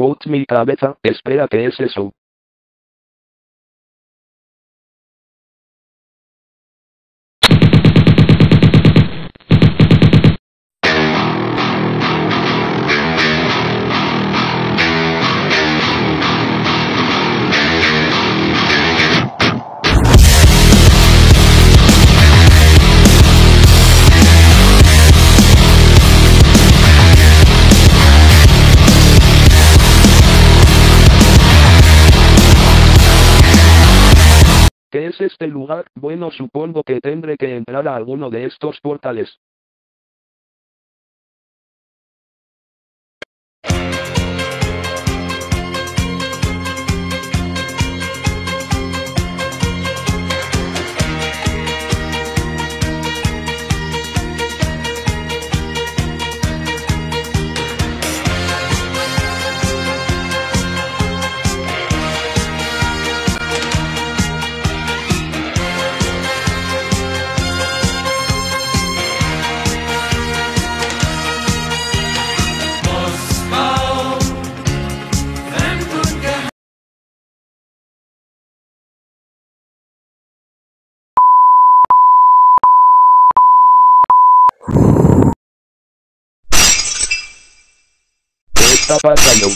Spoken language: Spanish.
Out mi cabeza, espera que es eso. ¿Qué es este lugar? Bueno, supongo que tendré que entrar a alguno de estos portales. trabalham